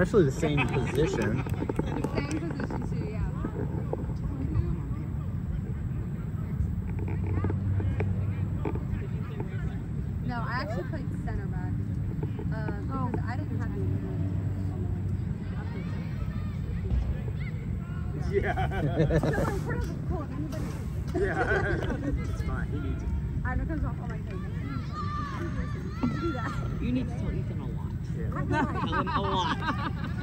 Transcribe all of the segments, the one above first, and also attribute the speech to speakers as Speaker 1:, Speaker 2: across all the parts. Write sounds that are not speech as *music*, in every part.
Speaker 1: Especially the same position.
Speaker 2: Same position too, yeah. No, I actually played center back. Uh, because I didn't have any.
Speaker 3: Yeah. *laughs* *laughs* it's fine. He needs it.
Speaker 2: I know comes off on my face. Do that.
Speaker 4: You need to tell Ethan a lot.
Speaker 2: Tell
Speaker 4: him a lot.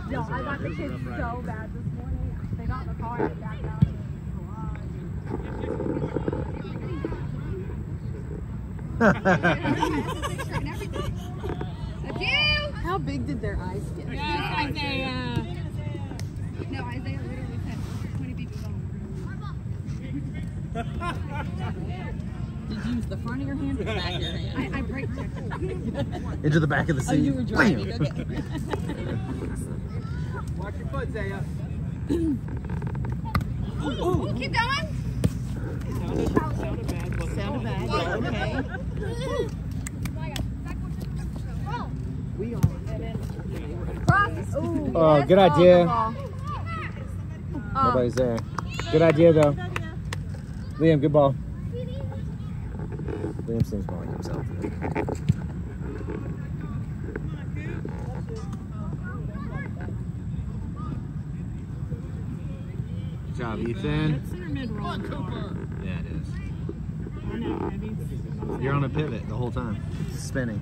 Speaker 2: No, I got the kids so bad this morning. They got in the car and backed out. That's you!
Speaker 4: How big did their eyes get?
Speaker 2: Isaiah. No, Isaiah literally said 20 people *laughs*
Speaker 4: Did you use the front of your hand or the back of your hand?
Speaker 2: I, I brake checked.
Speaker 1: Into the back of the
Speaker 4: Oh,
Speaker 1: seat.
Speaker 4: you were driving.
Speaker 1: Bam.
Speaker 4: Okay.
Speaker 3: Watch your foot, Zaya.
Speaker 2: Keep going.
Speaker 3: Sounded bad. but-
Speaker 4: Sounded bad. Yeah, okay. We all.
Speaker 2: Cross. Ooh,
Speaker 1: Oh,
Speaker 2: yes,
Speaker 1: good idea.
Speaker 2: Oh,
Speaker 1: Nobody's there. Good idea, though. Liam, good ball. Liam seems more himself. Good job, Ethan.
Speaker 5: Center mid role.
Speaker 1: Yeah, it is.
Speaker 5: I know, maybe.
Speaker 1: You're on a pivot the whole time, spinning.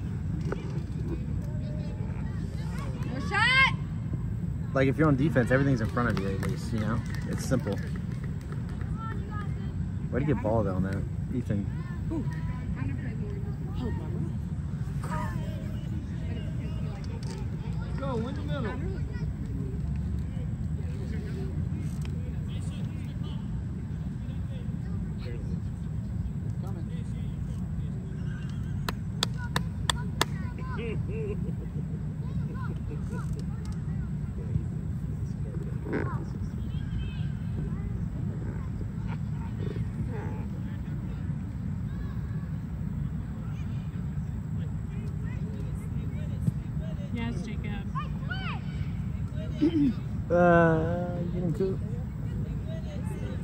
Speaker 2: no shot.
Speaker 1: Like if you're on defense, everything's in front of you at least. You know, it's simple. Why do you get ball though on that, Ethan?
Speaker 2: I'm gonna play more.
Speaker 4: Oh, Barbara.
Speaker 3: Go, in the middle.
Speaker 5: Yes, Jacob.
Speaker 1: Uh, getting cool.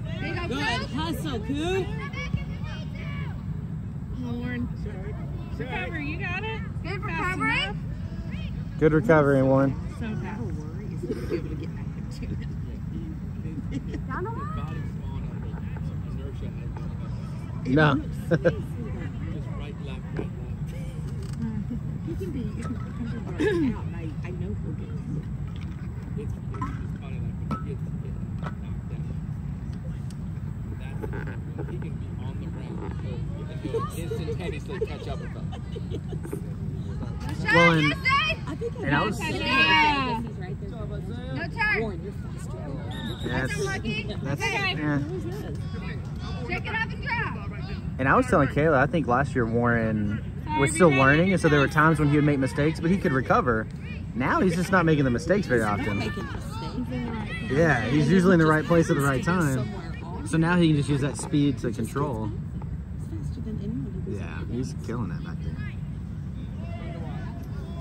Speaker 2: There you go,
Speaker 4: Good
Speaker 2: Chris.
Speaker 4: hustle, Coop.
Speaker 5: Lauren. Recover, you got it?
Speaker 2: Good for
Speaker 5: Fast
Speaker 2: covering.
Speaker 5: enough?
Speaker 1: Good recovery, Warren.
Speaker 5: So fast.
Speaker 4: worry is to be able get it.
Speaker 2: Down the line.
Speaker 3: Body's falling off. Inertia has *laughs*
Speaker 1: No. *laughs*
Speaker 3: instantaneously catch up with them.
Speaker 2: No shot.
Speaker 1: Well, and-
Speaker 2: yes, Dave.
Speaker 4: I think
Speaker 1: And I was-
Speaker 2: Yeah.
Speaker 4: He's right there.
Speaker 2: No.
Speaker 4: Warren, you're faster.
Speaker 1: That's, that's, yeah.
Speaker 2: Shake it up and drop.
Speaker 1: And I was telling Kayla, I think last year Warren was still learning, and so there were times when he would make mistakes, but he could recover. Now he's just not making the mistakes very often. Yeah, he's usually in the right place at the right time. So now he can just use that speed to control.
Speaker 4: Faster than anyone
Speaker 1: Yeah, he's killing it back there.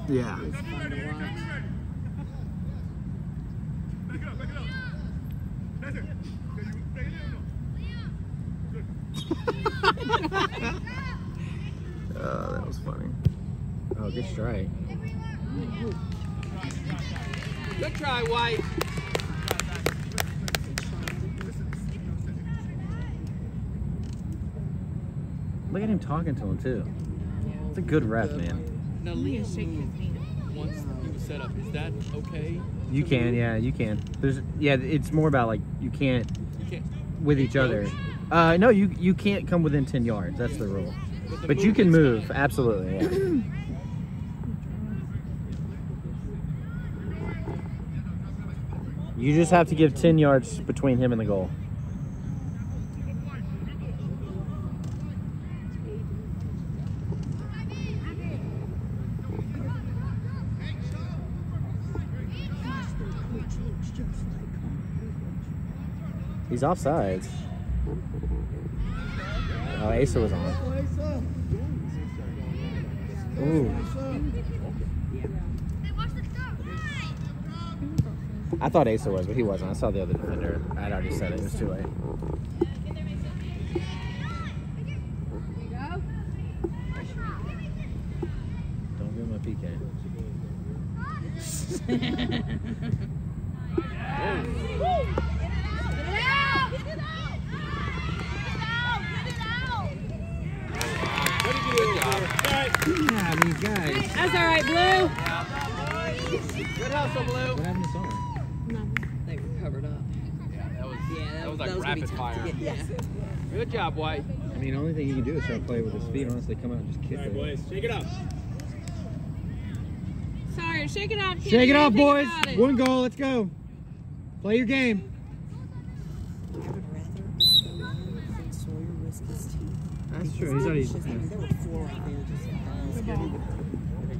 Speaker 1: Yeah.
Speaker 4: fun to watch.
Speaker 1: Oh, that was funny. Oh, good strike.
Speaker 3: Good try, White.
Speaker 1: Look at him talking to him too. It's a good rep, man.
Speaker 3: Now Liam shake his hand once he was set up. Is that okay?
Speaker 1: You can, yeah, you can. There's, yeah, it's more about like you can't
Speaker 3: You can't.
Speaker 1: with each other. Uh, no, you you can't come within ten yards. That's the rule.
Speaker 3: But,
Speaker 1: But you can move, absolutely. Yeah. *clears throat* You just have to give ten yards between him and the goal. He's offsides. Oh, Asa was on. Ooh. I thought Asa was, but he wasn't. I saw the other defender. I'd already said it. It was too late. Don't give him a PK. Yeah, I mean, guys.
Speaker 5: That's all right, Blue.
Speaker 3: Good hustle, Blue.
Speaker 1: What happened to Summer?
Speaker 4: They were covered up.
Speaker 3: Yeah, that was,
Speaker 4: Yeah,
Speaker 3: that was like
Speaker 4: gonna
Speaker 3: rapid fire.
Speaker 4: get- Yeah.
Speaker 3: Good job, White.
Speaker 1: I mean, the only thing he can do is try to play with his feet. Honestly, come out and just kick
Speaker 6: All right,
Speaker 1: it.
Speaker 6: boys, shake it up.
Speaker 5: Sorry, shake it off. Can't
Speaker 1: Shake it off,
Speaker 5: anything
Speaker 1: boys.
Speaker 5: it.
Speaker 1: One goal. Let's go. Play your game.
Speaker 4: I would rather go in than Sawyer teeth.
Speaker 1: That's true. He's already.
Speaker 4: it's just- I mean, there were four out there just. I was scared he would-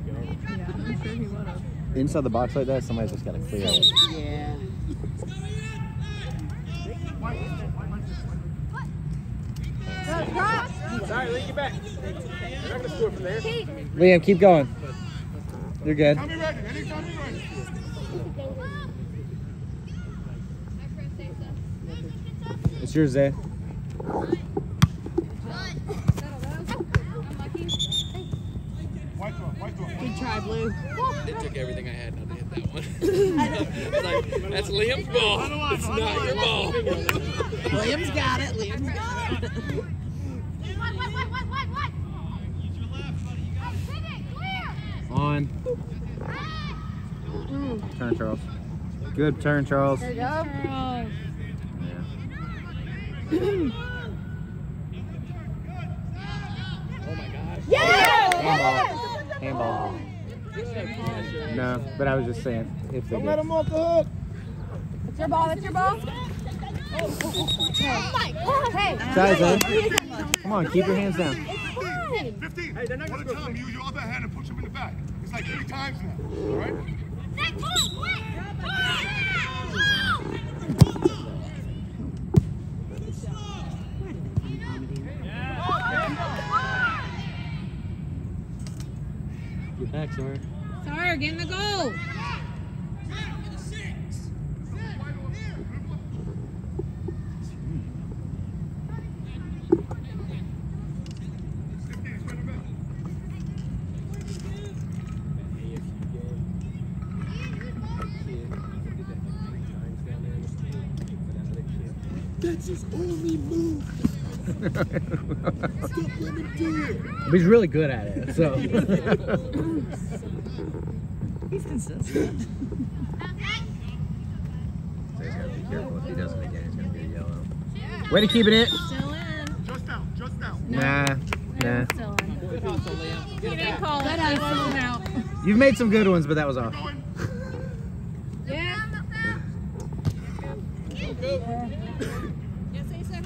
Speaker 5: Yeah, I'm sure he would have.
Speaker 1: Inside the box like that, somebody's just got to clear it.
Speaker 4: Yeah.
Speaker 6: Sorry, Lee, get back. You're not going to score from there.
Speaker 1: Liam, keep going. You're good.
Speaker 6: Tell ready. Anytime you're ready.
Speaker 1: It's yours, Zay.
Speaker 6: White throw, white throw.
Speaker 5: Good try, Blue.
Speaker 3: It took everything I had not to hit that one. Like, that's Liam's ball. It's not your ball.
Speaker 4: Liam's got it. Liam's got it.
Speaker 1: On. Turn, Charles. Good turn, Charles.
Speaker 2: There you go.
Speaker 5: Charles. *clears throat*
Speaker 3: Oh my gosh.
Speaker 1: Handball. Handball. No, but I was just saying if they
Speaker 6: Don't
Speaker 1: did.
Speaker 6: let him off the hook.
Speaker 2: It's your ball. It's your ball. Hey.
Speaker 1: Size, Zay. Uh, come on, keep your hands down.
Speaker 2: It's fine.
Speaker 6: 15. Hey, they're not going to time, use your other hand and push him in the back. It's like three times now. All right?
Speaker 4: Comedy?
Speaker 1: Get back, Sawyer.
Speaker 5: Get in the goal.
Speaker 4: That's his only move. Stop letting him do it.
Speaker 1: But he's really good at it, so.
Speaker 4: He's consistent. *laughs*
Speaker 1: He's gotta be careful if he doesn't again. He's gonna get a yellow. Way to keep it in.
Speaker 5: Still in.
Speaker 6: Just down, just down.
Speaker 1: Nah, nah.
Speaker 5: Still in.
Speaker 3: Good hustle, Liam.
Speaker 5: He didn't call it. They let out.
Speaker 1: You've made some good ones, but that was off.
Speaker 6: Going.
Speaker 2: Yeah.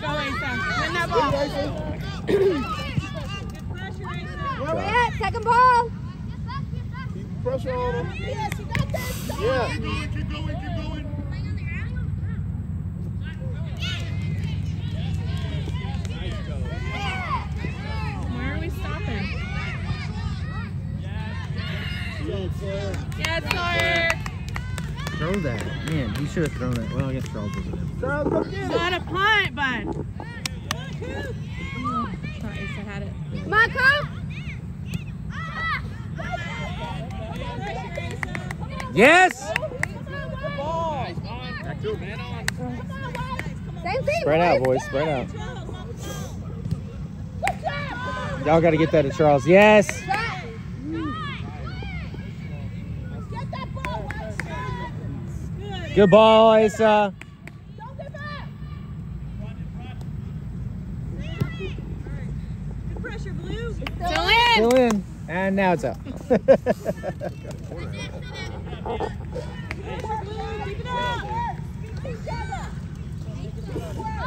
Speaker 5: Go, Asa. Win that ball.
Speaker 2: Where we at? Second ball.
Speaker 6: Keep pressure on him. Yeah. Keep going, keep going, keep going.
Speaker 5: Where are we stopping? Yeah, Sawyer.
Speaker 1: Throw that. Man, he should have thrown that. Well, I guess Charles was in.
Speaker 6: Charles, go get it.
Speaker 5: Not a punt, bud. Thought Asa had it.
Speaker 2: Come on,
Speaker 1: Yes!
Speaker 3: Nice, on.
Speaker 6: Back to
Speaker 3: Man on.
Speaker 2: Same thing.
Speaker 1: Spread out,
Speaker 2: boys.
Speaker 1: boys. Spread out. Y'all got to get that to Charles. Yes! Good ball, Asa.
Speaker 5: Still in.
Speaker 1: Still in. And now it's out. *laughs*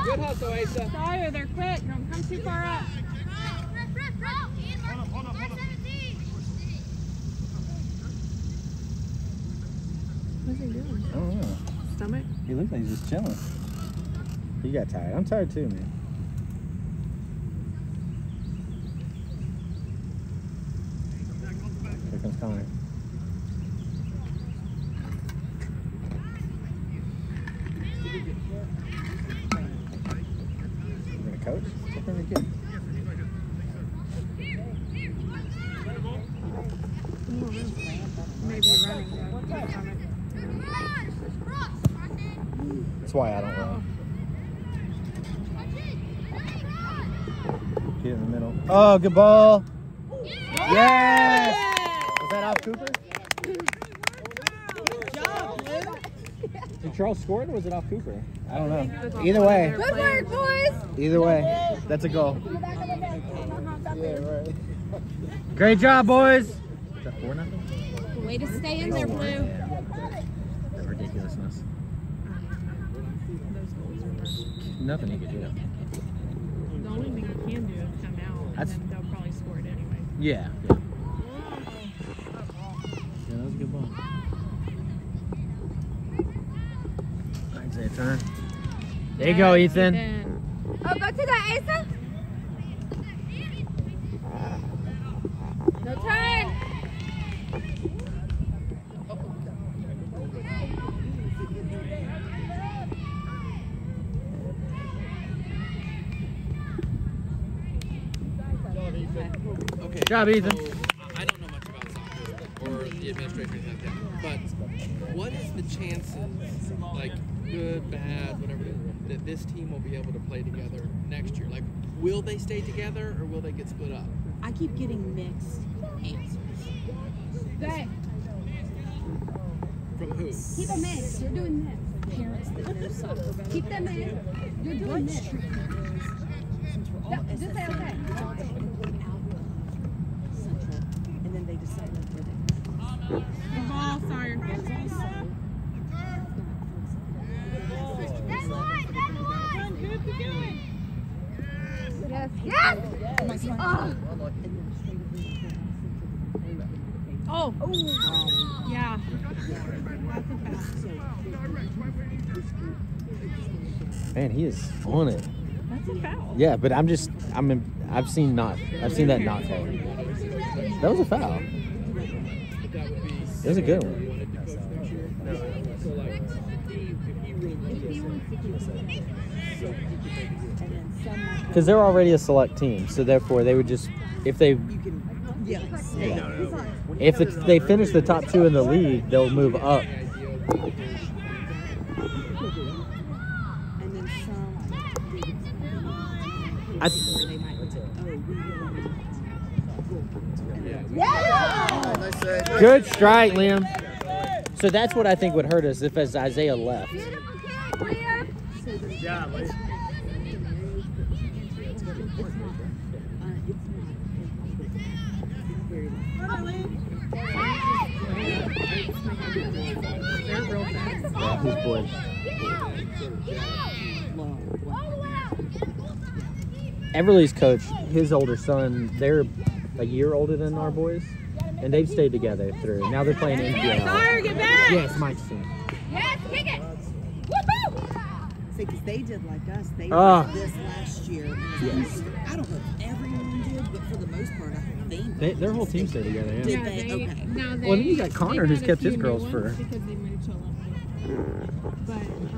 Speaker 3: Good hustle, Asa.
Speaker 5: Sawyer, they're quick. Don't come too far up.
Speaker 6: Hold up, hold up.
Speaker 5: What's he doing?
Speaker 1: I don't know.
Speaker 5: Stomach?
Speaker 1: He looks like he's just chilling. He got tired. I'm tired too, man. Connor. You gonna coach? What's wrong with your kid?
Speaker 5: Maybe running. though.
Speaker 1: That's why I don't run. Get in the middle. Oh, good ball. Yes! Was that off Cooper? Did Charles score it or was it off Cooper? I don't know. Either way,
Speaker 2: Good work, boys.
Speaker 1: either way, that's a goal.
Speaker 7: Yeah, right.
Speaker 1: Great job, boys. Is that four nothing?
Speaker 5: Way to stay in there, Blue.
Speaker 1: That ridiculousness. Nothing you could do.
Speaker 5: The only thing you can do is come out, and
Speaker 1: That's-
Speaker 5: then they'll probably score it anyway.
Speaker 1: Yeah. Yeah, that was a good ball. Isaiah turn. There you go,
Speaker 5: Yes,
Speaker 1: Ethan.
Speaker 2: Oh, go to the Asa. No turn.
Speaker 3: Okay.
Speaker 1: Good job, Ethan.
Speaker 3: So, I I don't know much about soccer or the administration like that, but what is the chances, like good, bad, whatever, that this team will be able to play together next year? Like, will they stay together or will they get split up?
Speaker 4: I keep getting mixed answers.
Speaker 2: Good.
Speaker 3: From who?
Speaker 2: Keep them in. You're doing this.
Speaker 4: Parents that know soccer better.
Speaker 2: Keep them in. You're doing this.
Speaker 4: Since we're all
Speaker 2: Yeah, just say okay.
Speaker 4: it's all technically out of Central, and then they decide where they
Speaker 5: Good ball, Sawyer.
Speaker 2: Yes. Oh.
Speaker 5: Oh. Yeah.
Speaker 1: Man, he is on it.
Speaker 5: That's a foul.
Speaker 1: Yeah, but I'm just, I'm, in, I've seen not, I've seen that not called. That was a foul.
Speaker 3: That.
Speaker 1: It was a good one.
Speaker 3: wanted to coach next year. So like, if he, if he really wanted to,
Speaker 4: And then some like
Speaker 1: Because they're already a select team, so therefore they would just, if they,
Speaker 4: you can,
Speaker 1: if the, they finish the top two in the league, they'll move up.
Speaker 3: idea of
Speaker 4: And then some,
Speaker 1: I,
Speaker 4: they might say, oh, we really
Speaker 2: Yeah.
Speaker 7: Nice save.
Speaker 1: Good strike, Liam. So that's what I think would hurt us if as Isaiah left.
Speaker 2: Beautiful kick,
Speaker 1: Yeah, Yeah, who's? Everly's coach, his older son, they're a year older than our boys, and they've stayed together through. Now they're playing NPL.
Speaker 5: Sawyer, get.
Speaker 1: Yes, Mike's team.
Speaker 2: Yes, kick it. Woohoo.
Speaker 4: See, because they did like us. They
Speaker 1: Ah.
Speaker 4: did this last year.
Speaker 1: Yes.
Speaker 4: I don't know if everyone did, but for the most part, I think.
Speaker 1: They, their whole team stayed together. Yeah.
Speaker 4: Did
Speaker 5: Yeah,
Speaker 4: they?
Speaker 5: they,
Speaker 4: Okay.
Speaker 5: now they,
Speaker 1: Well, then you got Connor, who's kept his girls for-
Speaker 5: Because they moved to Olympia. But,